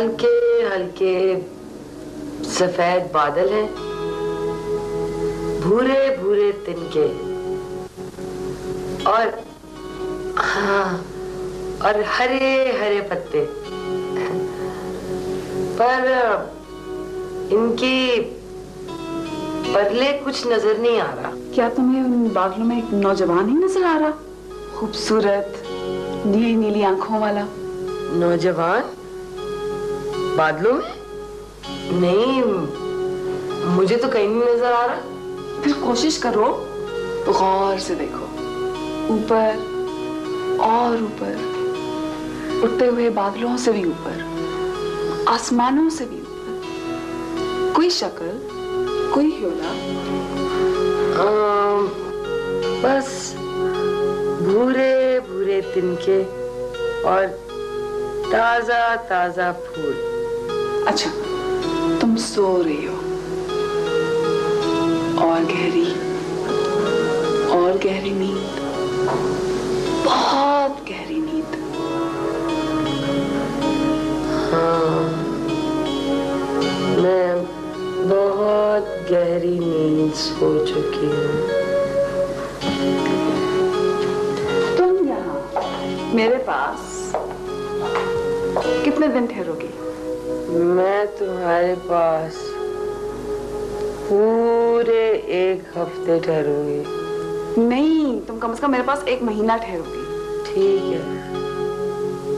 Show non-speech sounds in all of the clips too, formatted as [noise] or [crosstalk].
हल्के हल्के सफ़ेद बादल हैं। भूरे भूरे तिनके और हाँ और हरे हरे पत्ते। पर इनकी बदले कुछ नज़र नहीं आ रहा। क्या तुम्हें उन बादलों में एक नौजवान ही नज़र आ रहा? खूबसूरत। नीली नीली आँखों वाला। नौजवान? बादलों में? नहीं, मुझे तो कहीं नहीं नज़र आ रहा। फिर कोशिश करो, गौर से देखो। ऊपर और ऊपर, उठते हुए बादलों से भी ऊपर, आसमानों से भी ऊपर। कोई शक्ल, कोई ह्योला? बस भूरे भूरे तिनके और ताज़ा ताज़ा फूल। अच्छा तुम सो रही हो। और गहरी और गहरी नींद। बहुत गहरी नींद। हाँ मैं बहुत गहरी नींद सो चुकी हूँ। तुम यहाँ मेरे पास कितने दिन ठहरोगी? मैं तुम्हारे पास पूरे एक हफ़्ते ठहरूँगी। नहीं तुम कम से कम मेरे पास एक महीना ठहरोगी। ठीक है।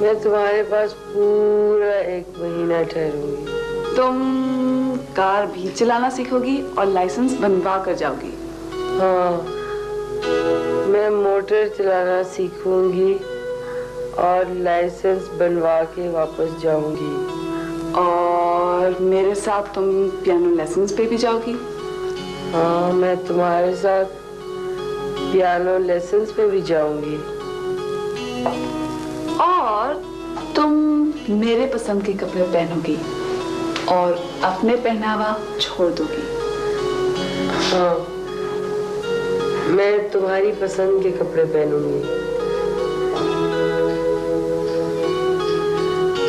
मैं तुम्हारे पास पूरा एक महीना ठहरूँगी। तुम कार भी चलाना सीखोगी और लाइसेंस बनवा कर जाओगी। हाँ मैं मोटर चलाना सीखूँगी और लाइसेंस बनवा के वापस जाऊँगी। और मेरे साथ तुम पियानो लेसन्स पे भी जाओगी। हाँ मैं तुम्हारे साथ पियानो लेसन्स पे भी जाऊँगी। और तुम मेरे पसंद के कपड़े पहनोगी और अपने पहनावा छोड़ दोगी। हाँ मैं तुम्हारी पसंद के कपड़े पहनूँगी।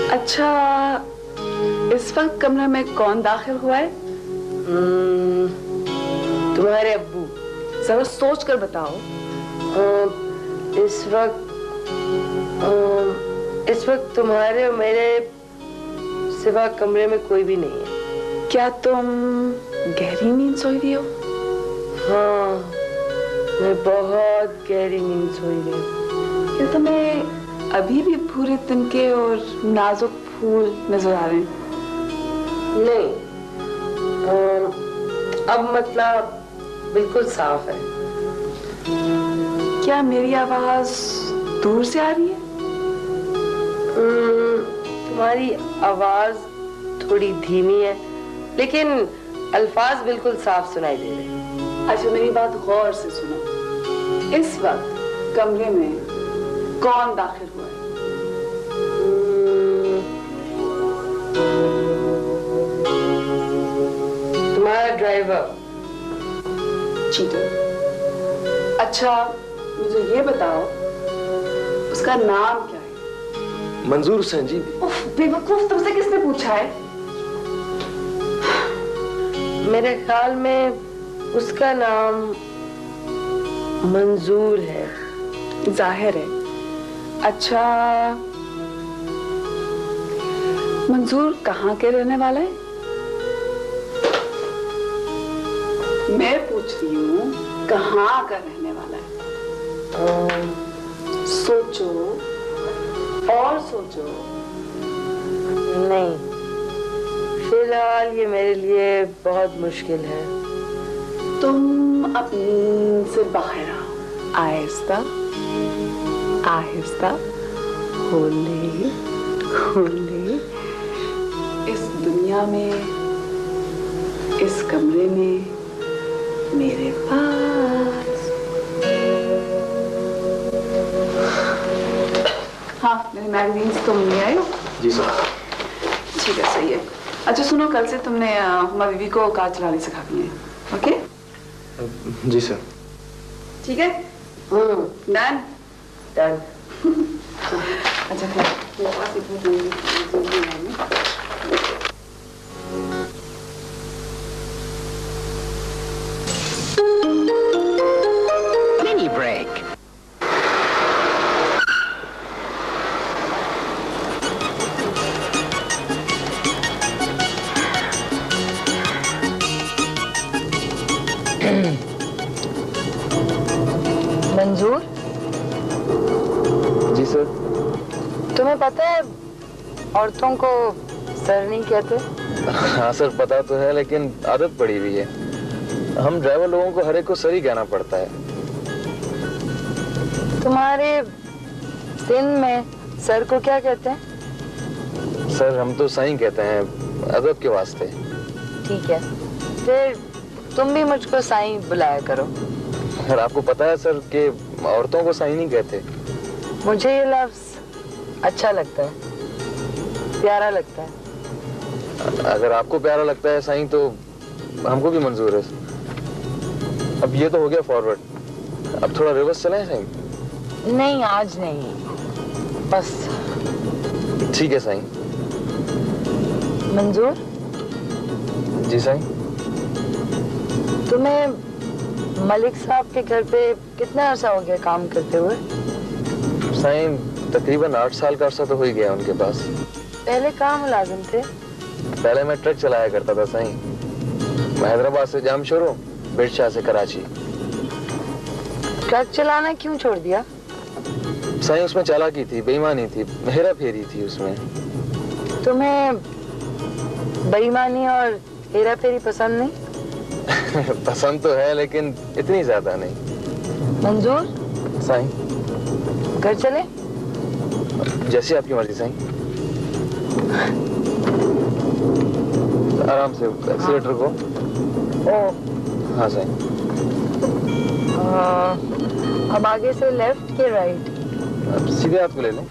अच्छा इस वक्त कमरे में कौन दाखिल हुआ है? हम्म, तुम्हारे अब्बू। जरा सोच कर बताओ इस वक्त इस वक्त तुम्हारे और मेरे सिवा कमरे में कोई भी नहीं है। क्या तुम गहरी नींद सोई हुई हो? हाँ मैं बहुत गहरी नींद सोई गई क्या तुम्हें अभी भी भूरे तिनके और नाजुक फूल नज़र आ रहे हैं? नहीं। अब मतलब बिल्कुल साफ़ है। क्या मेरी आवाज़ दूर से आ रही है? तुम्हारी आवाज़ थोड़ी धीमी है लेकिन अल्फाज बिल्कुल साफ़ सुनाई दे रहे हैं। अच्छा मेरी बात गौर से सुनो। इस वक्त कमरे में कौन दाखिल हुआ है? ड्राइवर। चीटर। अच्छा मुझे ये बताओ उसका नाम क्या है? मंजूर हुसैन जी। बेवकूफ़ तुमसे किसने पूछा है? मेरे ख्याल में उसका नाम मंजूर है। ज़ाहिर है। अच्छा मंजूर कहाँ के रहने वाला है? मैं पूछ रही हूँ कहाँ का रहने वाला है? सोचो। और सोचो। नहीं। फ़िलहाल ये मेरे लिए बहुत मुश्किल है। तुम अपनी से बाहर आओ। आहिस्ता। आहिस्ता। होले। होले। इस दुनिया में इस कमरे में मैगजीन्स तुम ले आए हो? जी सर। ठीक है सही है। अच्छा सुनो कल से तुमने हुमा बीवी को कार चलाने सिखा दी है ओके? जी सर। ठीक है? हम्म। डन? डन। [laughs] अच्छा औरतों को सर नहीं कहते हाँ सर पता तो है लेकिन आदत पड़ी हुई है। हम ड्राइवर लोगों को हर एक को सर ही कहना पड़ता है। तुम्हारे सिंध में सर को क्या कहते हैं? सर हम तो सही कहते हैं अदब के वास्ते। ठीक है फिर तुम भी मुझको साईं बुलाया करो। और आपको पता है सर कि औरतों को सही नहीं कहते? मुझे ये लफ्ज अच्छा लगता है। प्यारा लगता है। अगर आपको प्यारा लगता है सही तो हमको भी मंजूर है। अब ये तो हो गया फॉरवर्ड अब थोड़ा रिवर्स चलें सही नहीं आज नहीं। बस। ठीक है सही मंजूर? जी सही तुम्हें मलिक साहब के घर पे कितना अर्सा हो गया काम करते हुए? सही तकरीबन आठ साल का अर्सा तो हो ही गया उनके पास। पहले कहाँ मुलाजिम थे? पहले मैं ट्रक चलाया करता था सही। मैं हैदराबाद से जामशोर हूँ बिरशाह से कराची। ट्रक चलाना क्यों छोड़ दिया? सही उसमें चालाकी थी बेईमानी थी हेरा फेरी थी उसमें। तुम्हें बेईमानी और हेरा फेरी पसंद नहीं? [laughs] पसंद तो है लेकिन इतनी ज़्यादा नहीं। मंजूर? सही। घर चले? जैसी आपकी मर्ज़ी सही। आराम से एक्सीलेटर को ओ हाँ सही अब आगे से लेफ़्ट के राइट अब सीधे हाथ को ले लें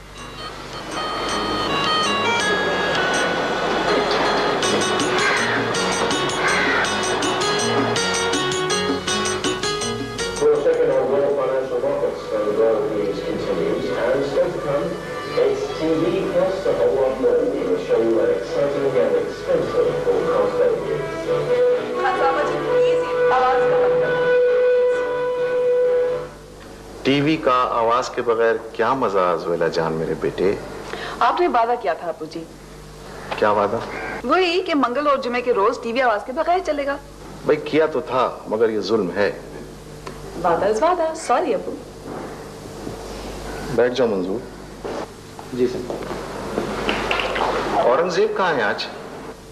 the and still to come, it's TV plus a whole lot more. Show you an exciting and expensive broadcast overview. TV का आवाज़ के बगैर क्या मज़ा जुएला जान मेरे बेटे? आपने वादा किया था अपू जी क्या वादा? वही कि मंगल और जुमे के रोज टीवी आवाज़ के बगैर चलेगा। भाई किया तो था मगर ये जुल्म है। वादा वादा सॉरी अपू बैठ जाओ मंजूर। जी सर। औरंगज़ेब कहाँ है आज?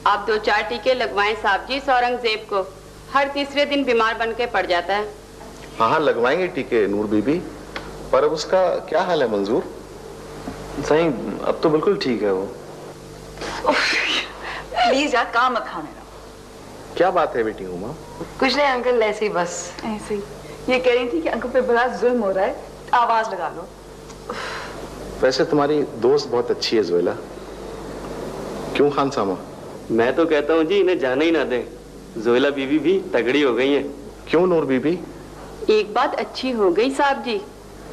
आप दो चार टीके लगवाएँ साहब जी इस औरंगज़ेब को। हर तीसरे दिन बीमार बन के पड़ जाता है। हाँ हाँ लगवाएँगे टीके नूर बीबी। पर अब उसका क्या हाल है मंजूर? सही अब तो बिल्कुल ठीक है वो। प्लीज़ यार काम मत खा मेरा क्या बात है बेटी उमा? कुछ नहीं अंकल ऐसे ही बस। ऐसे ही। ये कह रही थी कि अंकल पे बड़ा जुल्म हो रहा है आवाज़ लगा लो। वैसे तुम्हारी दोस्त बहुत अच्छी है जुएला क्यों खान सामा मैं तो कहता हूँ जी इन्हें जाने ही ना दें। जोइला बीबी भी तगड़ी हो गई है। क्यों नूर बीबी एक बात अच्छी हो गई साहब जी।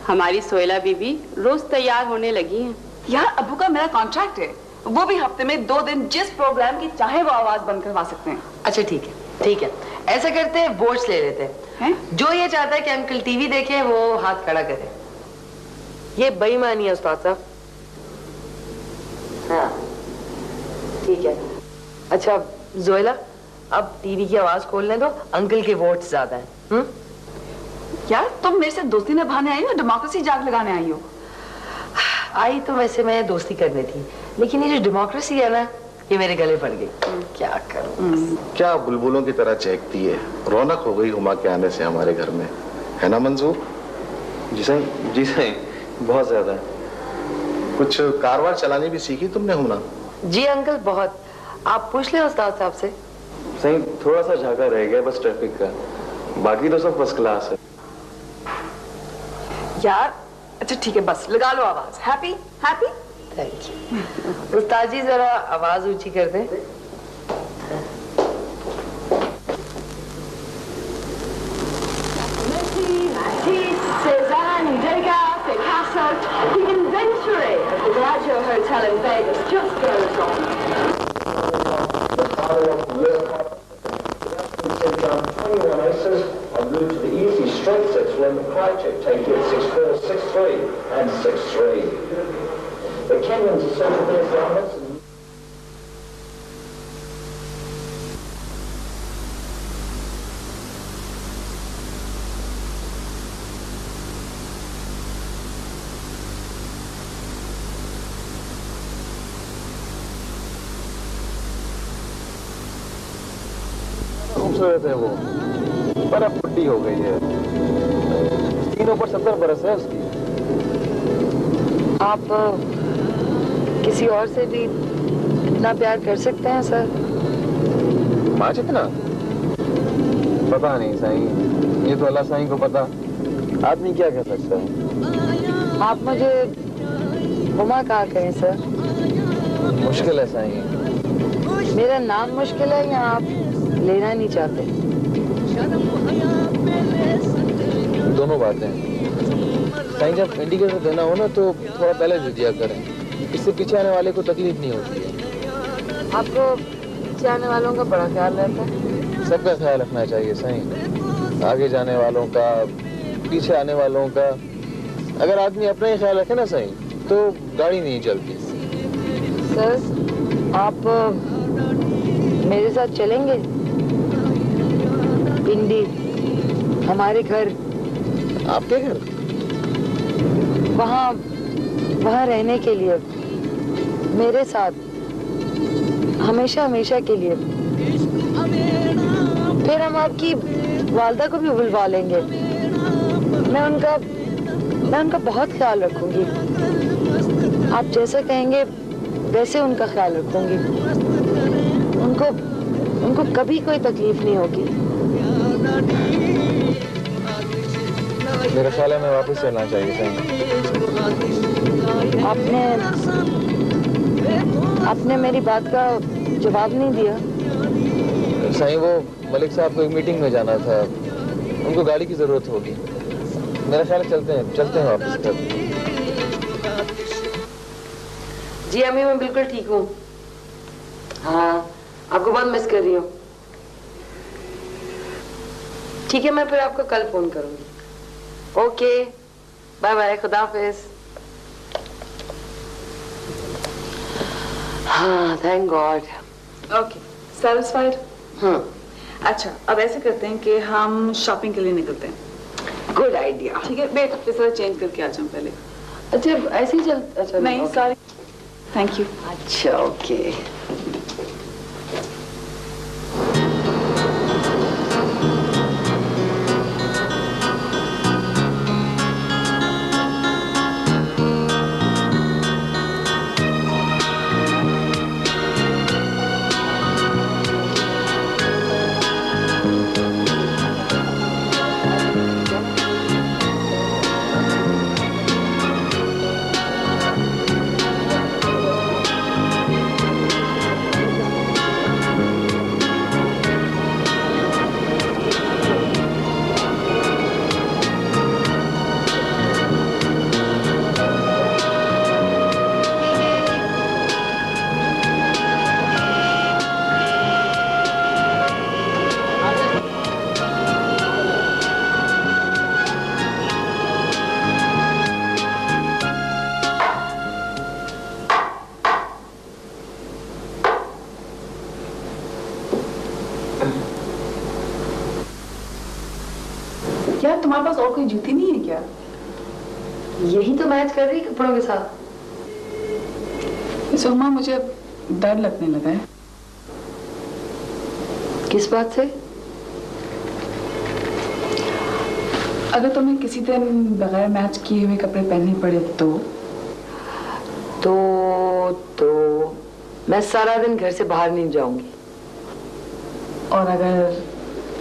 हमारी सोयला बीबी रोज तैयार होने लगी हैं। यार अबू का मेरा कॉन्ट्रैक्ट है। वो भी हफ़्ते में दो दिन जिस प्रोग्राम की चाहे वो आवाज़ बंद करवा सकते हैं। अच्छा ठीक है ठीक है। ऐसा करते हैं वोट्स ले लेते हैं। हैं? जो ये चाहता है कि अंकल टीवी देखे वो हाथ खड़ा करे। ये बेईमानी है उस्ताद साहब। ठीक है। अच्छा जोयला अब टीवी की आवाज़ खोलने दो अंकल के वोट ज़्यादा हैं हम्म यार तुम मेरे से दोस्ती निभाने आई हो डेमोक्रेसी जाग लगाने आई हो? आई तो वैसे मैं दोस्ती करनी थी लेकिन ये जो डेमोक्रेसी है ना ये मेरे गले पड़ गई। क्या करूँ? क्या बुलबुलों की तरह चहकती है? रौनक हो गई हुमा के आने से हमारे घर में। है ना मंजूर जी सही जी सही बहुत ज़्यादा। कुछ कारवार चलानी भी सीखी तुमने हुना? जी अंकल बहुत। आप पूछ ले उस्ताद साहब से। सही थोड़ा सा झाका रह गया बस ट्रैफ़िक का। बाकी तो सब फ़र्स्ट क्लास है। यार अच्छा ठीक है बस लगा लो आवाज़। हैप्पी हैप्पी थैंक यू उस्ताद जी जरा आवाज़ ऊँची कर दें। In Vegas just goes on. Twenty-one aces en to the easy straight sets when the Krychek take it six-four, six-three, and six-three. The Kenyans are searching for their खूबसूरत है वो। पर अब बुढ़ी हो गई है। तीनों पर सत्तर बरस है उसकी। आप किसी और से भी इतना प्यार कर सकते हैं सर? माँ जितना? पता नहीं साईं। ये तो अल्लाह साईं को पता। आदमी क्या कह सकता है? आप मुझे हुमा कहा करें सर? मुश्किल है साईं। मेरा नाम मुश्किल है या आप लेना नहीं चाहते। दोनों बातें। साईं जब इंडिकेटर देना हो ना तो थोड़ा पहले दे दिया करें। इससे पीछे आने वाले को तकलीफ़ नहीं होती है। आपको पीछे आने वालों का बड़ा ख्याल रहता है। सबका ख्याल रखना चाहिए सही। आगे जाने वालों का पीछे आने वालों का। अगर आदमी अपना ही ख्याल रखे ना साईं तो गाड़ी नहीं चलती। सर आप मेरे साथ चलेंगे? पिंडी हमारे घर। आपके घर? वहाँ वहाँ रहने के लिए मेरे साथ हमेशा हमेशा के लिए। फिर हम आपकी वालदा को भी बुलवा लेंगे। मैं उनका मैं उनका बहुत ख्याल रखूँगी। आप जैसा कहेंगे वैसे उनका ख्याल रखूँगी। उनको उनको कभी कोई तकलीफ़ नहीं होगी। मेरा ख्याल है मैं वापस चलना चाहिए साईं आपने आपने मेरी बात का जवाब नहीं दिया। साईं वो मलिक साहब को एक मीटिंग में जाना था। उनको गाड़ी की ज़रूरत होगी। मेरा ख्याल चलते हैं चलते हैं वापस घर। जी अम्मी मैं बिल्कुल ठीक हूँ। हाँ आपको बहुत मिस कर रही हूँ। ठीक है मैं फिर आपको कल फ़ोन करूँगी। ओके बाय बाय खुदा हाफिज। हाँ thank god okay satisfied hmm अच्छा अब ऐसे करते हैं कि हम शॉपिंग के लिए निकलते हैं। गुड आइडिया ठीक है बेट अपने सारा चेंज करके आ जाऊँ पहले। अच्छा ऐसे ही चल अच्छा नहीं सॉरी थैंक यू अच्छा ओके क्या लगने लगा है। किस बात से? अगर तुम्हें किसी दिन बगैर मैच किए हुए कपड़े पहनने पड़े तो? तो तो मैं सारा दिन घर से बाहर नहीं जाऊँगी। और अगर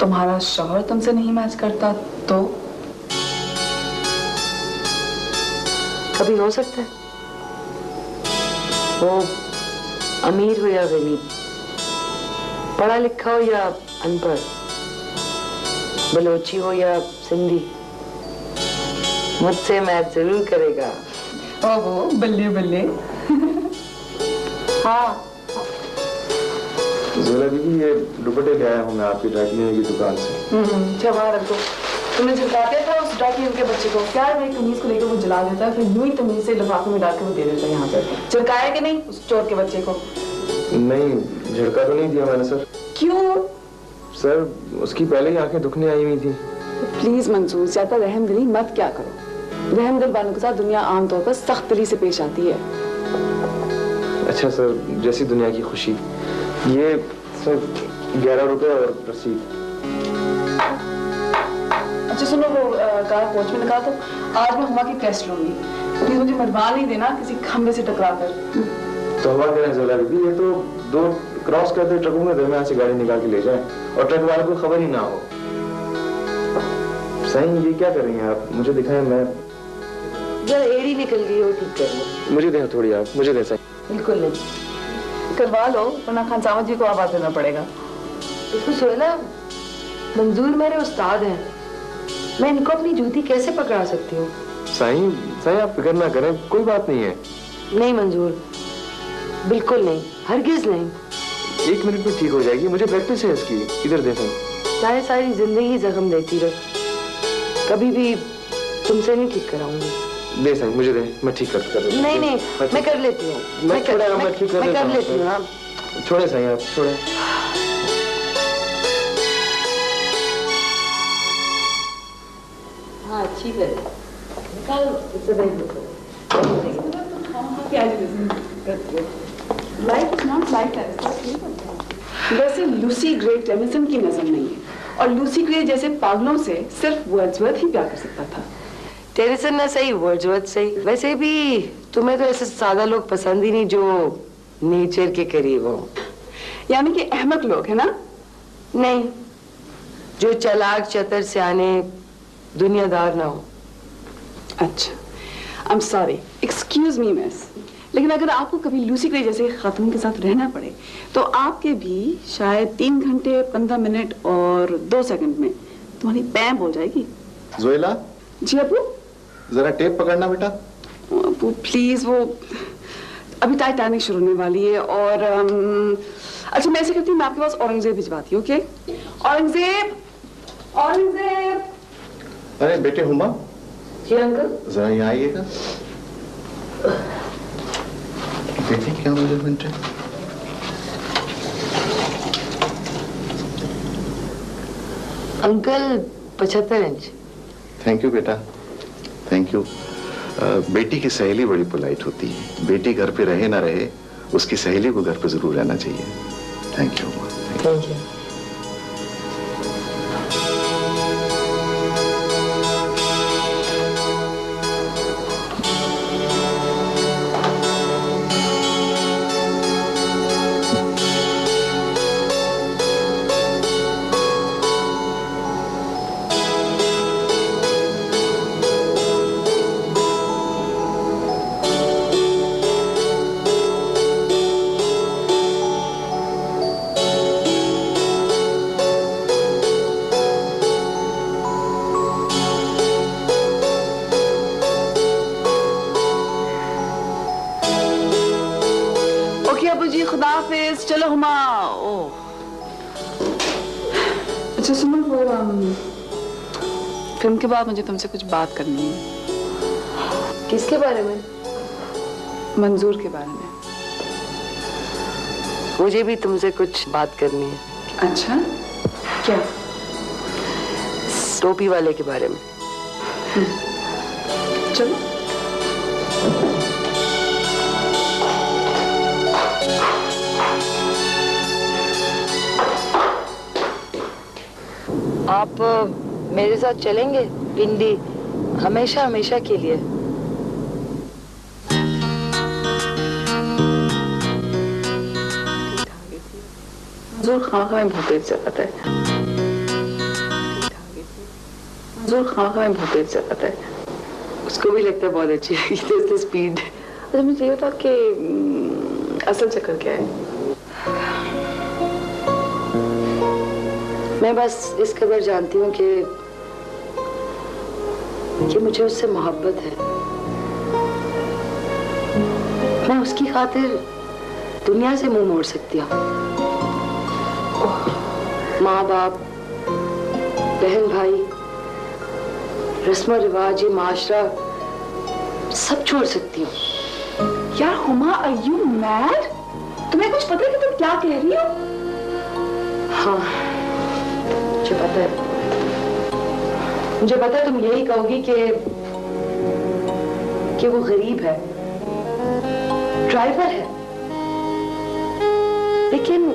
तुम्हारा शौहर तुमसे नहीं मैच करता तो? कभी हो सकता है। वो अमीर हो या गरीब पढ़ा लिखा हो या अनपढ़ बलोची हो या सिंधी मुझसे मैच ज़रूर करेगा। ओहो बल्ले बल्ले। हाँ। जोला दीदी ये दुपट्टे ले आया हूँ? मैं आपकी ड्राई क्लीनर की दुकान से। अच्छा वहाँ रख। दो तुमने झुकाते था उस ड्राई के बच्चे को। क्या है मेरी कमीज को लेकर वो जला देता है फिर यूँ ही कमीज से लिफाफे में डाल के वो दे देता है यहाँ पे झुकाया कि नहीं उस चोर के बच्चे को? नहीं झड़का तो नहीं दिया मैंने सर। क्यों? सर उसकी पहले ही आँखें दुखने आई हुई थी। प्लीज़ मंसूर ज़्यादा रहम दिली मत क्या करो। रहम दिल वालों के साथ दुनिया आमतौर पर सख्त दिली से पेश आती है। अच्छा सर जैसी दुनिया की खुशी। ये सर ग्यारह रुपए और रसीद। अच्छा सुनो वो कार कोच में निकाल दो आज मैं हुमा की टेस्ट लूँगी। प्लीज़ मुझे मरवा नहीं देना किसी खंबे से टकरा कर। तो हवा करें जोला बीबी? ये तो दो क्रॉस करते ट्रकों में दरमियान से गाड़ी निकाल के ले जाए और ट्रक वाले को खबर ही ना हो। सही ये क्या कर रही हैं आप? मुझे दिखाएँ मैं जरा एड़ी निकल गई हो ठीक कर लो। मुझे दें थोड़ी आप मुझे दें सही। बिल्कुल नहीं। करवा लो वरना खान सावंत जी को आवाज़ देना पड़ेगा। देखो सोहेला मंजूर मेरे उस्ताद हैं। मैं इनको अपनी जूती कैसे पकड़ा सकती हूँ? सही सही आप फ़िक्र ना करें कोई बात नहीं है। नहीं मंजूर। बिल्कुल नहीं हरगिज नहीं। एक मिनट में ठीक हो जाएगी मुझे प्रैक्टिस है इसकी इधर दे सही चाहे सारी ज़िंदगी जख्म देती रहे। कभी भी तुमसे नहीं ठीक कराऊँगी। दे सही मुझे दे मैं ठीक कर कर। नहीं नहीं मैं कर लेती हूँ। मैं कर-। लेती हूँ हाँ। छोड़े सही आप छोड़े। करे निकाल इससे देख लो लाइफ इज़ नॉट लाइक वैसे लूसी ग्रे टेमिसन की नज़र नहीं है। और लूसी ग्रे जैसे पागलों से सिर्फ़ वर्ड्सवर्थ ही प्यार कर सकता था। टेरिसन ना सही वर्ड्सवर्थ सही। वैसे भी तुम्हें तो ऐसे सादा लोग पसंद ही नहीं जो नेचर के करीब हो। यानी कि अहमक लोग है ना? नहीं। जो चलाक चतर सियाने दुनियादार ना हो। अच्छा I am sorry excuse me miss लेकिन अगर आपको कभी लूसी ग्रे जैसे खातून के साथ रहना पड़े तो आपके भी शायद तीन घंटे पंद्रह मिनट और दो सेकंड में तुम्हारी पैम हो जाएगी। जोएला? जी अबू जरा टेप पकड़ना बेटा। अबू प्लीज़ वो अभी टाइटैनिक शुरू होने वाली है और अम, अच्छा मैं ऐसे करती हूँ मैं आपके पास औरंगज़ेब भिजवाती हूँ ओके औरंगज़ेब औरंगज़ेब! अरे बेटे हुमा। जी अंकल। जरा यहाँ आइएगा। देखिए क्या मेज़रमेंट है अंकल पचहत्तर इंच। थैंक यू बेटा। थैंक यू बेटी की सहेली बड़ी पोलाइट होती है। बेटी घर पे रहे ना रहे उसकी सहेली को घर पे ज़रूर रहना चाहिए। Thank you thank you film के बाद मुझे तुमसे कुछ बात करनी है। किसके बारे में? मंजूर के बारे में। मुझे भी तुमसे कुछ बात करनी है। अच्छा? क्या? टोपी वाले के बारे में। चलो। आप मेरे साथ चलेंगे पिंडी? हमेशा हमेशा के लिए। मंजूर में है। है। उसको भी लगता है बहुत अच्छी थी उसकी स्पीड अच्छा मुझे ये बता कि हम्म, असल चक्कर क्या है? मैं बस इस कदर जानती हूँ कि कि मुझे उससे मोहब्बत है। मैं उसकी खातिर दुनिया से मुँह मोड़ सकती हूँ। माँ बाप बहन भाई रस्म रिवाज ये माशरा सब छोड़ सकती हूँ। यार हुमा आर यू मैड तुम्हें कुछ पता है कि तुम क्या कह रही हो? हाँ मुझे पता है। मुझे पता तुम यही कहोगी कि कि वो गरीब है। ड्राइवर है। लेकिन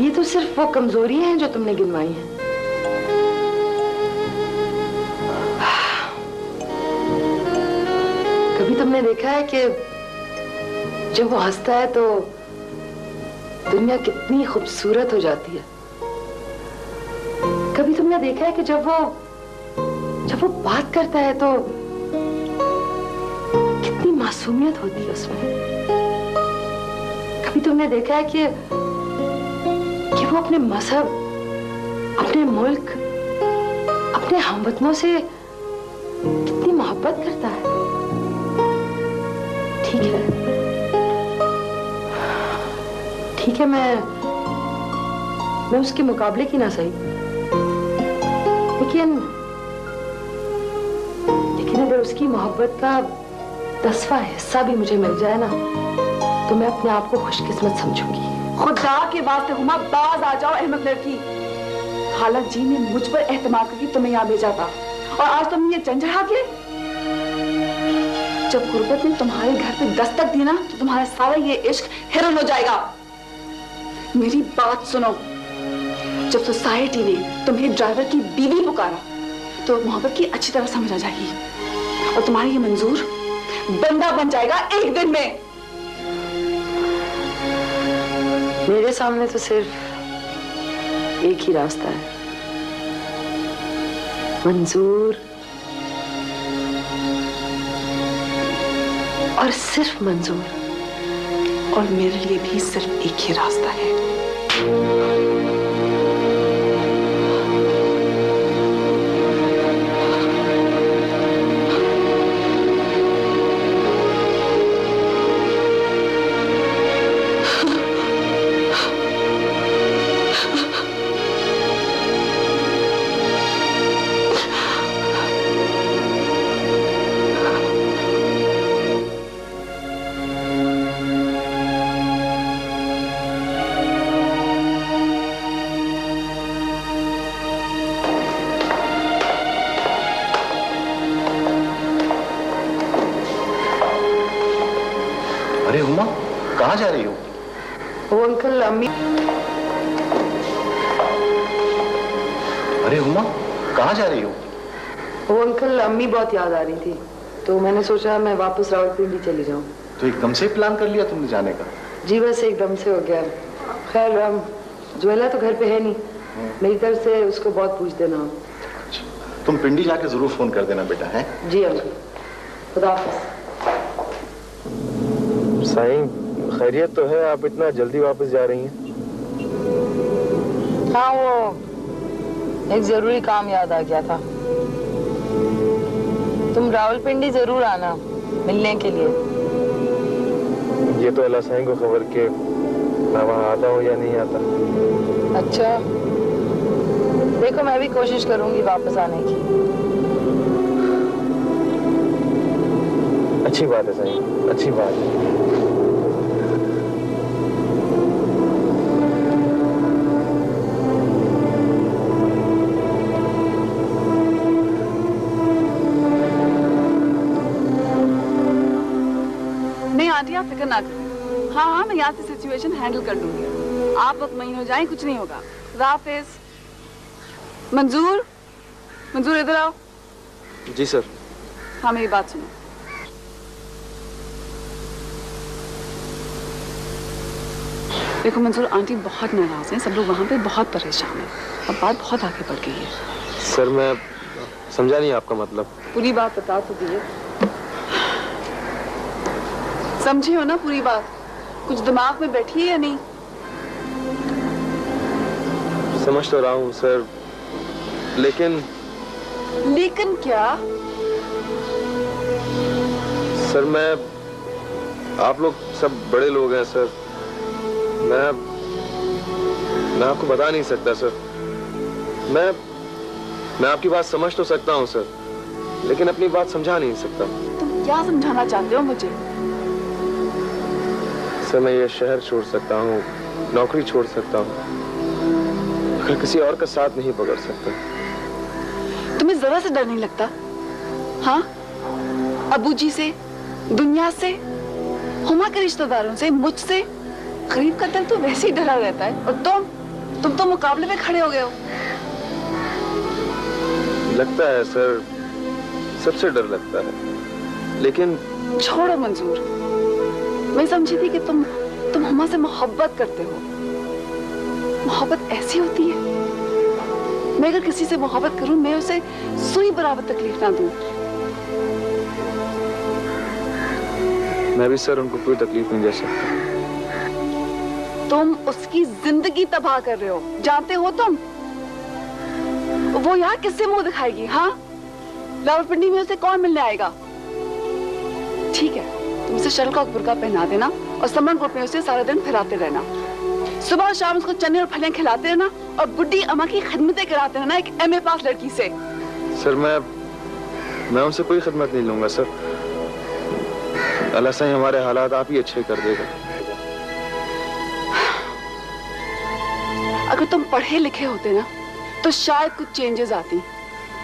ये तो सिर्फ़ वो कमज़ोरी हैं जो तुमने गिनवाई हैं। कभी तुमने देखा है कि जब वो हंसता है तो दुनिया कितनी खूबसूरत हो जाती है? कभी तुमने देखा है कि जब वो जब वो बात करता है तो कितनी मासूमियत होती है उसमें। कभी तुमने देखा है कि कि वो अपने मज़हब, अपने मुल्क, अपने हमवतनों से कितनी मोहब्बत करता है? ठीक है। ठीक है, मैं मैं उसके मुकाबले की ना सही। लेकिन उसकी मोहब्बत का दसवां हिस्सा भी मुझे मिल जाए ना तो मैं अपने आप को खुशकिस्मत समझूँगी। खुदा के वास्ते हुमा बाज आ जाओ, अहमद लड़की। हालत जी ने मुझ पर एहतमाद करके तुम्हें यहाँ भेजा था, और आज तुमने ये जंजर हाथ ले जब गुर्बत ने तुम्हारे घर पे दस्तक दी ना तो तुम्हारा सारा ये इश्क हिरन हो जाएगा। मेरी बात सुनो, जब सोसाइटी ने तुम्हें ड्राइवर की बीवी पुकारा तो मोहब्बत की अच्छी तरह समझ आ जाएगी। और तुम्हारी ये मंजूर बंदा बन जाएगा एक दिन में। मेरे सामने तो सिर्फ़ एक ही रास्ता है। मंजूर और सिर्फ़ मंजूर। और मेरे लिए भी सिर्फ़ एक ही रास्ता है। जा रही हो? वो अंकल अम्मी अरे उमा कहाँ जा रही हो? वो अंकल अम्मी बहुत याद आ रही थी तो मैंने सोचा मैं वापस रावलपिंडी चली जाऊँ। तो एकदम से प्लान कर लिया तुमने जाने का? जी बस एकदम से हो गया। खैर ज्वेला तो घर पे है नहीं। मेरी तरफ़ से उसको बहुत पूछ देना। तुम पिंडी जाके ज़रूर फ़ोन कर देना बेटा है? जी अंकल। खुदा साईं खैरियत तो है आप इतना जल्दी वापस जा रही हैं? हाँ वो एक ज़रूरी काम याद आ गया था। तुम रावलपिंडी ज़रूर आना मिलने के लिए। ये तो अल्लाह साईं को खबर के मैं वहाँ आता हूँ या नहीं आता। अच्छा। देखो मैं भी कोशिश करूँगी वापस आने की। अच्छी बात है साईं अच्छी बात है। यहाँ से सिचुएशन हैंडल कर लूँगी आप मुतमईन हो जाएँ कुछ नहीं होगा। राफिज मंजूर मंजूर इधर आओ। जी सर। हाँ मेरी बात सुनो। देखो मंजूर आंटी बहुत नाराज़ हैं। सब लोग वहाँ पे बहुत परेशान हैं। अब बात बहुत आगे बढ़ गई है। सर मैं समझा नहीं आपका मतलब। पूरी बात बता तो दिए। समझे हो ना पूरी बात? कुछ दिमाग में बैठी है या नहीं? समझ तो रहा हूँ सर। लेकिन लेकिन क्या? सर मैं आप लोग सब बड़े लोग हैं सर। मैं मैं आपको बता नहीं सकता सर। मैं मैं आपकी बात समझ तो सकता हूँ सर। लेकिन अपनी बात समझा नहीं सकता। तुम क्या समझाना चाहते हो मुझे? सर मैं ये शहर छोड़ सकता हूँ नौकरी छोड़ सकता हूँ। मगर किसी और का साथ नहीं पकड़ सकता। तुम्हें जरा से डर नहीं लगता? हाँ? अबू जी से? दुनिया से? हुमा के रिश्तेदारों से? मुझसे? गरीब का दिल तो वैसे ही डरा रहता है। और तुम? तुम तो मुकाबले में खड़े हो गए हो। लगता है सर सबसे डर लगता है। लेकिन छोड़ो मंजूर। मैं समझी थी कि तुम तुम हुमा से मोहब्बत करते हो। मोहब्बत ऐसी होती है। मैं अगर किसी से मोहब्बत करूँ मैं उसे सुई बराबर तकलीफ़ ना दूँ। मैं भी सर उनको कोई तकलीफ़ नहीं दे सकता। तुम उसकी ज़िंदगी तबाह कर रहे हो। जानते हो तुम? वो यहाँ किससे मुँह दिखाएगी हाँ? रावलपिंडी में उसे कौन मिलने आएगा? ठीक है। तुम उसे का बुरका पहना देना और समरण ग्रुप में उसे सारा दिन फिराते रहना। सुबह और शाम उसको चने और फलें खिलाते रहना और बुढ़ी अम्मा की खिदमतें कराते रहना एक एमए पास लड़की से। सर मैं मैं उनसे कोई खिदमत नहीं लूँगा सर। अल्लाह से हमारे हालात आप ही अच्छे कर देगा। अगर तुम पढ़े लिखे होते ना तो शायद कुछ चेंजेस आती।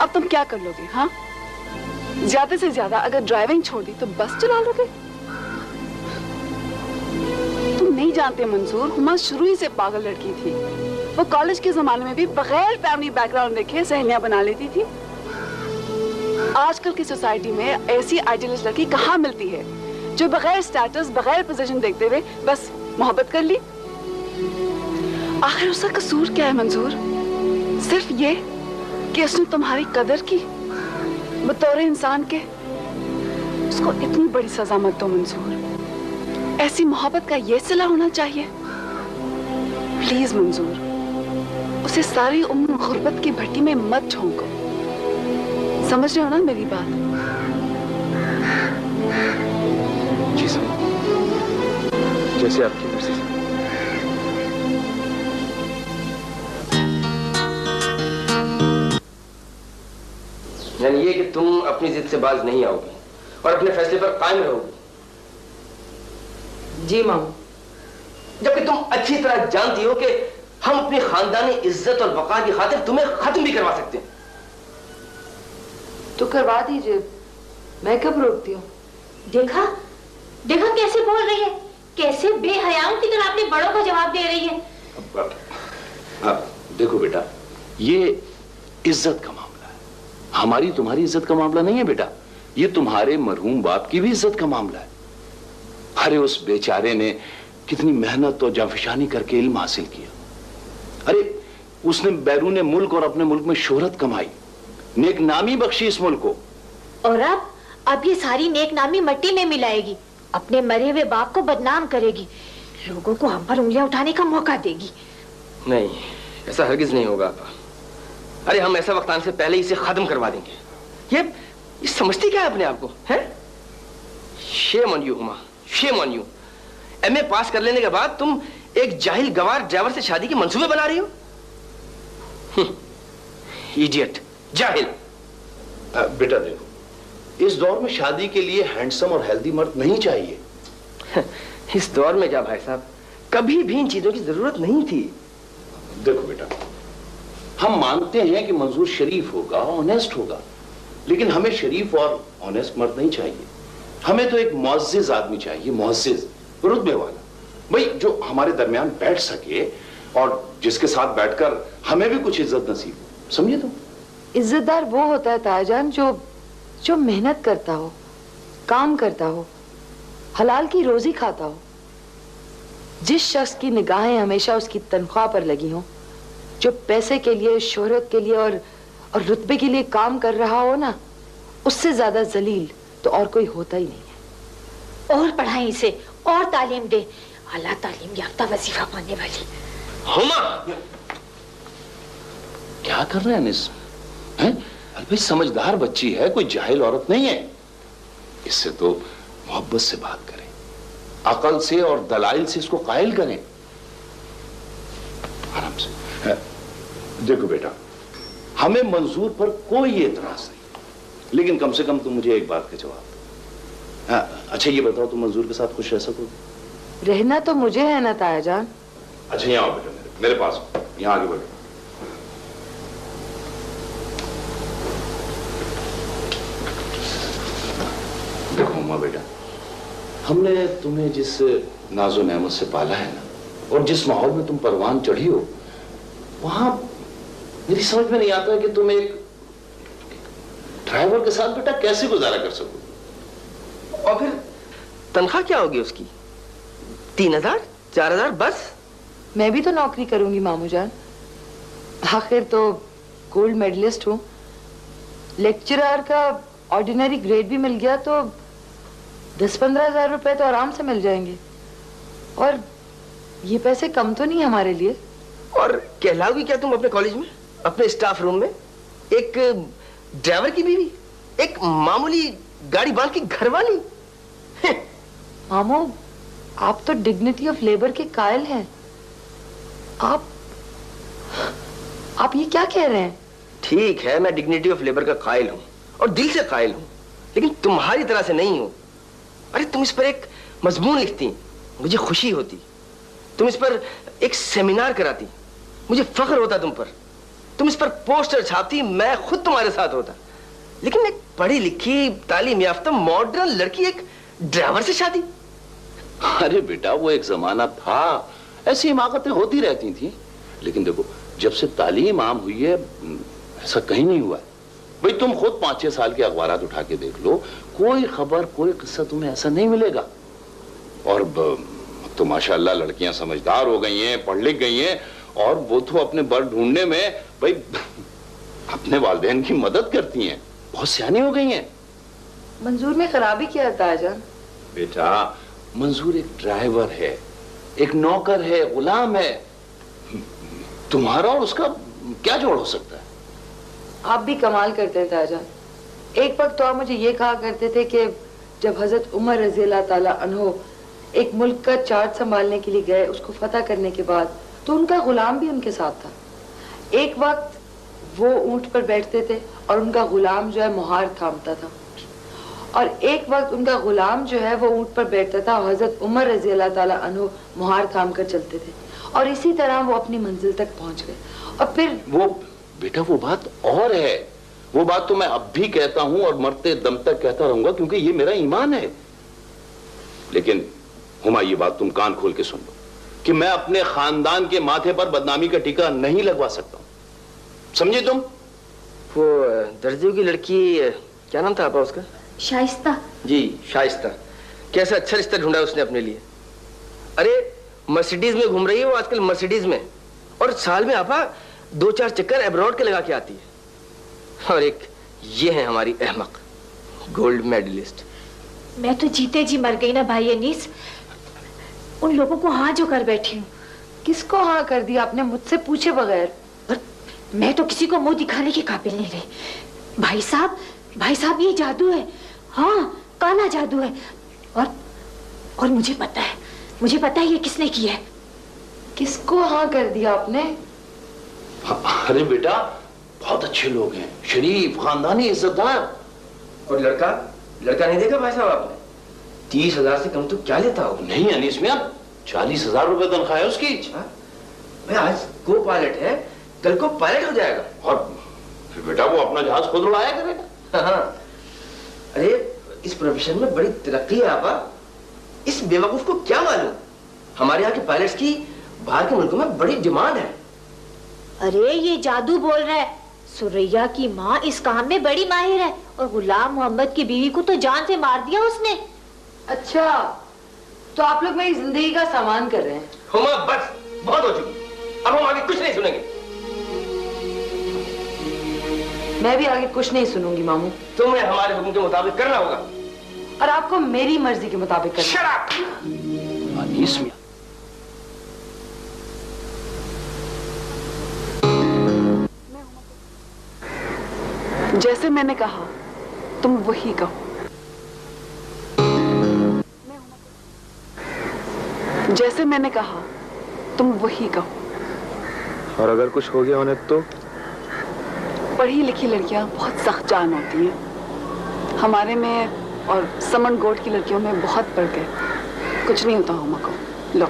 अब तुम क्या कर लोगे हाँ? ज़्यादा से ज़्यादा अगर ड्राइविंग छोड़ दी तो बस चला लोगे? नहीं जानते मंजूर, हुमा शुरू ही से पागल लड़की थी। वो कॉलेज के जमाने में भी बगैर फैमिली बैकग्राउंड देखे सहेलियाँ बना लेती थी। आजकल की सोसाइटी में ऐसी आइडियलिस्ट लड़की कहाँ मिलती है, जो बगैर स्टेटस बगैर पोजीशन देखते हुए बस मोहब्बत कर ली? आखिर उसका कसूर क्या है मंजूर? सिर्फ़ ये कि उसने तुम्हारी कदर की, बतौर इंसान के। उसको इतनी बड़ी सजा मत दो मंजूर। ऐसी मोहब्बत का ये सिला होना चाहिए। प्लीज़, मंजूर, उसे सारी उम्र गुर्बत की भट्टी में मत झोंको। समझ रहे हो ना मेरी बात? जी, सर। जैसे आपकी मर्ज़ी यानी ये कि तुम अपनी जिद से बाज नहीं आओगी और अपने फैसले पर कायम रहोगी। जी मामू जबकि तुम अच्छी तरह जानती हो कि हम अपनी खानदानी इज़्ज़त और वकार की खातिर तुम्हें खत्म भी करवा सकते हैं। तो करवा दीजिए। मैं कब रोकती हूँ? देखा? देखा कैसे बोल रही है? कैसे बेहयाओं की तरह अपने बड़ों को जवाब दे रही है? अब, अब देखो बेटा ये इज़्ज़त का मामला है। हमारी तुम्हारी इज़्ज़त का मामला नहीं है बेटा। ये तुम्हारे मरहूम बाप की भी इज़्ज़त का मामला है। अरे उस बेचारे ने कितनी मेहनत और जाफिशानी करके इल्म हासिल किया। अरे उसने बैरून मुल्क और अपने मुल्क में शोहरत कमाई। नेक नामी बख्शी इस मुल्क को। और अब अब ये सारी नेक नामी मट्टी में मिलाएगी अपने मरे हुए बाप को बदनाम करेगी लोगों को हम पर उंगलियाँ उठाने का मौका देगी। नहीं ऐसा हरगिज नहीं होगा आपा। अरे हम ऐसा वक्त आने से पहले इसे खत्म करवा देंगे। ये, ये समझती क्या है अपने आप को है? Shame on you Huma shame on you MA pass कर लेने के बाद तुम एक जाहिल गवार ड्राइवर से शादी के मंसूबे बना रही हो? इडियट जाहिल। आ, बेटा देखो इस दौर में शादी के लिए हैंडसम और हेल्दी मर्द नहीं चाहिए। [laughs] इस दौर में क्या भाई साहब कभी भी इन चीज़ों की ज़रूरत नहीं थी। देखो बेटा हम मानते हैं कि मंजूर शरीफ होगा ऑनेस्ट होगा लेकिन हमें शरीफ और ऑनेस्ट मर्द नहीं चाहिए। हमें तो एक मुआजिज आदमी चाहिए मुआजिज रुतबे वाला। भाई, जो हमारे दरमियान बैठ सके और जिसके साथ बैठकर हमें भी कुछ इज़्ज़त नसीब हो। समझे तुम? इज्जतदार वो होता है, ताजान, जो जो मेहनत करता हो, काम करता हो, हलाल की रोजी खाता हो, जिस शख्स की निगाहें हमेशा उसकी तनख्वाह पर लगी हों, जो पैसे के लिए, शोहरत के लिए और और रुतबे के लिए काम कर रहा हो ना, उससे ज़्यादा जलील तो और कोई होता ही नहीं है। और पढ़ाई इसे, और तालीम दे। अल्लाह तालीम याफ्ता वजीफा पाने वाली। हुमा! क्या कर रहे हैं हैं? समझदार बच्ची है, कोई जाहिल औरत नहीं है। इससे तो मोहब्बत से बात करें। अकल से और दलाइल से इसको कायल करें। आराम से। देखो बेटा, हमें मंजूर पर कोई एतराज़ नहीं। लेकिन कम से कम तुम मुझे एक बात का जवाब हाँ, अच्छा ये बताओ तुम मंजूर के साथ खुश रह सकोगे रहना तो मुझे है ना तायाजान अच्छा यहाँ आओ बेटा मेरे, मेरे पास यहाँ आगे बढ़ो। देखो उमा बेटा हमने तुम्हें जिस नाजो नेमत से पाला है ना और जिस माहौल में तुम परवान चढ़ी हो वहाँ मेरी समझ में नहीं आता कि तुम एक ड्राइवर के साथ बेटा कैसे गुजारा कर सको? और फिर तनख्वाह क्या होगी उसकी? तीन हज़ार चार हज़ार बस? मैं भी तो नौकरी करूँगी मामू जान। आखिर तो गोल्ड मेडलिस्ट हूँ। लेक्चरर का ऑर्डिनरी ग्रेड भी मिल गया तो दस पंद्रह हज़ार रुपए तो आराम से मिल जाएँगे। और ये पैसे कम तो नहीं हमारे लिए। और कहलाओगी क्या तुम अपने कॉलेज में? अपने स्टाफ रूम में? एक ड्राइवर की बीवी? एक मामूली गाड़ी बाँध की घरवाली मामू आप तो डिग्निटी ऑफ़ लेबर के कायल हैं। आप आप ये क्या कह रहे हैं? ठीक है मैं डिग्निटी ऑफ़ लेबर का कायल हूँ और दिल से कायल हूँ लेकिन तुम्हारी तरह से नहीं हूँ। अरे तुम इस पर एक मजमून लिखती मुझे खुशी होती। तुम इस पर एक सेमिनार कराती मुझे फख्र होता तुम पर। तुम इस पर पोस्टर छापती, मैं खुद तुम्हारे साथ होता। लेकिन एक पढ़ी लिखी, तालीम याफ्ता मॉडर्न लड़की एक ड्राइवर से शादी। अरे बेटा, वो एक जमाना था। ऐसी हिमाकतें होती रहती थी। लेकिन देखो, जब से तालीम आम हुई है, ऐसा कहीं नहीं हुआ। भाई, तुम खुद पाँच छह साल के अखबार उठा के देख लो। कोई खबर, कोई किस्सा तुम्हें ऐसा नहीं मिलेगा। और तो माशाल्लाह लड़कियाँ समझदार हो गई हैं, पढ़ लिख गई हैं। और वो तो अपने बर ढूँढने में भाई अपने वालदेन की मदद करती हैं। बहुत सियानी हो गई हैं। मंजूर में खराबी क्या था आजान बेटा मंजूर एक ड्राइवर है एक नौकर है गुलाम है। तुम्हारा और उसका क्या जोड़ हो सकता है? आप भी कमाल करते हैं ताजान। एक वक्त तो आप मुझे ये कहा करते थे कि जब हज़रत उमर रज़ी अल्लाह एक मुल्क का चार्ज संभालने के लिए गए उसको फतह करने के बाद तो उनका गुलाम भी उनके साथ था। एक वक्त वो ऊँट पर बैठते थे और उनका गुलाम जो है मुहार थामता था। और एक वक्त उनका गुलाम जो है वो ऊँट पर बैठता था हज़रत उमर रज़ी अल्लाह मुहार थाम कर चलते थे। और इसी तरह वो अपनी मंजिल तक पहुँच गए। और फिर वो, बेटा वो बात और है। वो बात तो मैं अब भी कहता हूँ और मरते दम तक कहता रहूँगा क्योंकि ये मेरा ईमान है। लेकिन हुमा, ये बात तुम कान खोल के सुन लो। कि मैं अपने खानदान के माथे पर बदनामी का टीका नहीं लगवा सकता समझे तुम? वो दर्जे की लड़की क्या नाम था आपका उसका? शाइस्ता। जी शाइस्ता। कैसा अच्छा रिश्ता ढूंढा उसने अपने लिए? अरे मर्सिडीज में घूम रही है वो आजकल मर्सिडीज में। और साल में आपा दो चार चक्कर एब्रॉड के लगा के आती है। और एक ये है हमारी अहमक गोल्ड मेडलिस्ट मैं तो जीते जी मर गई ना भाई अनीस। उन लोगों को हाँ जो कर बैठी हूँ। किसको हाँ कर दिया आपने मुझसे पूछे बगैर? और मैं तो किसी को मुँह दिखाने के काबिल नहीं रही। भाई साहब भाई साहब ये जादू है। हाँ काला जादू है। और और मुझे पता है मुझे पता है ये किसने किया है। किसको हाँ कर दिया आपने? अरे बेटा बहुत अच्छे लोग हैं। शरीफ खानदानी इज्जतदार। और लड़का? लड़का नहीं देखा भाई साहब आपने? तीस हज़ार से कम तो क्या लेता हो? नहीं अनिस में अब चालीस हज़ार रुपए तनख्वाह है उसकी। हाँ? भाई आज को पायलट है कल को पायलट हो जाएगा। और फिर बेटा वो अपना जहाज़ खुद उड़ाया करेगा। हाँ, हाँ। अरे इस प्रोफेशन में बड़ी तरक्की है आपा। इस बेवकूफ़ को क्या मालूम? हमारे यहाँ के पायलट्स की बाहर के मुल्कों में बड़ी डिमांड है। अरे ये जादू बोल रहा है। सुरैया की माँ इस काम में बड़ी माहिर है और गुलाम मोहम्मद की बीवी को तो जान से मार दिया उसने। अच्छा तो आप लोग मेरी ज़िंदगी का सामान कर रहे हैं। हुमा बस बहुत हो चुकी। अब हम आगे कुछ नहीं सुनेंगे। मैं भी आगे कुछ नहीं सुनूँगी मामू। तुम्हें हमारे हुक्म के मुताबिक करना होगा। और आपको मेरी मर्ज़ी के मुताबिक करना। अनीस जैसे मैंने कहा तुम वही कहो। जैसे मैंने कहा तुम वही कहो। और अगर कुछ हो गया उन्हें तो? पढ़ी लिखी लड़कियाँ बहुत सख्त जान होती हैं। हमारे में और समन गोट की लड़कियों में बहुत फ़र्क है। कुछ नहीं होता होमा को। लो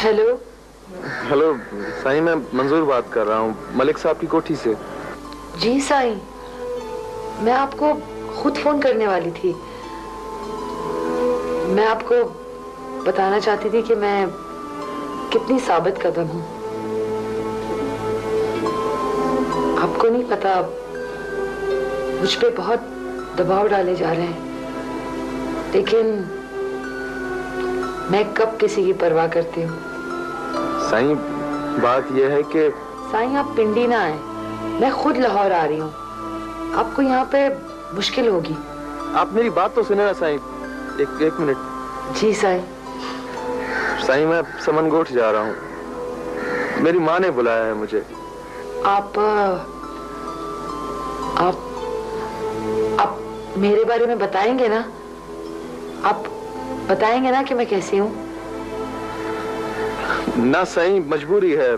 हेलो हेलो साईं मैं मंजूर बात कर रहा हूँ मलिक साहब की कोठी से। जी साईं मैं आपको खुद फ़ोन करने वाली थी। मैं आपको बताना चाहती थी कि मैं कितनी साबित कदम हूँ। आपको नहीं पता मुझ पे बहुत दबाव डाले जा रहे हैं। लेकिन मैं कब किसी की परवाह करती हूँ? साईं बात यह है कि साईं आप पिंडी ना आए। मैं खुद लाहौर आ रही हूँ। आपको यहाँ पे मुश्किल होगी। आप मेरी बात तो सुने ना साईं। एक एक मिनट। जी साईं। साईं मैं समनगोठ जा रहा हूँ। मेरी माँ ने बुलाया है मुझे। आप आप आप मेरे बारे में बताएँगे ना? आप बताएँगे ना कि मैं कैसी हूँ? ना साईं मजबूरी है।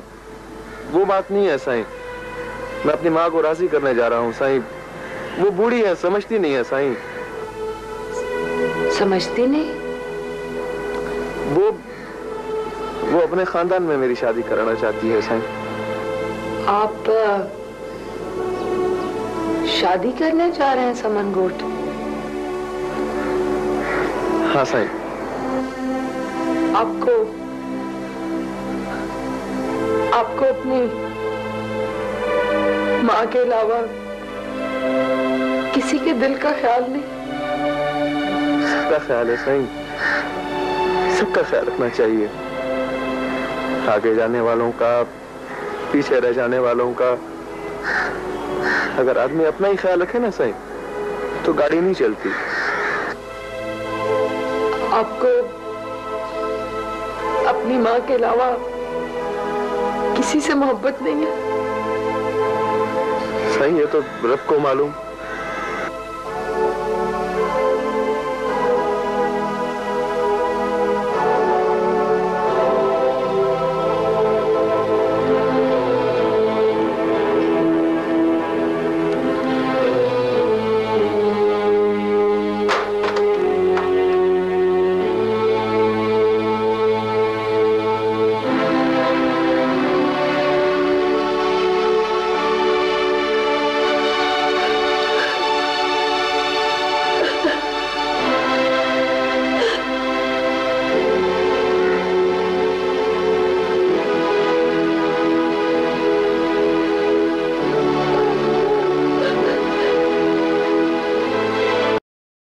वो बात नहीं है साईं मैं अपनी माँ को राज़ी करने जा रहा हूँ साईं वो बूढ़ी है समझती नहीं है साईं समझती नहीं? वो वो अपने खानदान में मेरी शादी कराना चाहती है साईं आप शादी करने जा रहे हैं समन गोट? हाँ साईं आपको आपको अपनी माँ के अलावा किसी के दिल का ख्याल नहीं। सबका ख्याल है। साईं सबका ख्याल रखना चाहिए। आगे जाने वालों का पीछे रह जाने वालों का। अगर आदमी अपना ही ख्याल रखे ना सही तो गाड़ी नहीं चलती। आपको अपनी माँ के अलावा किसी से मोहब्बत नहीं है। सही है तो रब को मालूम।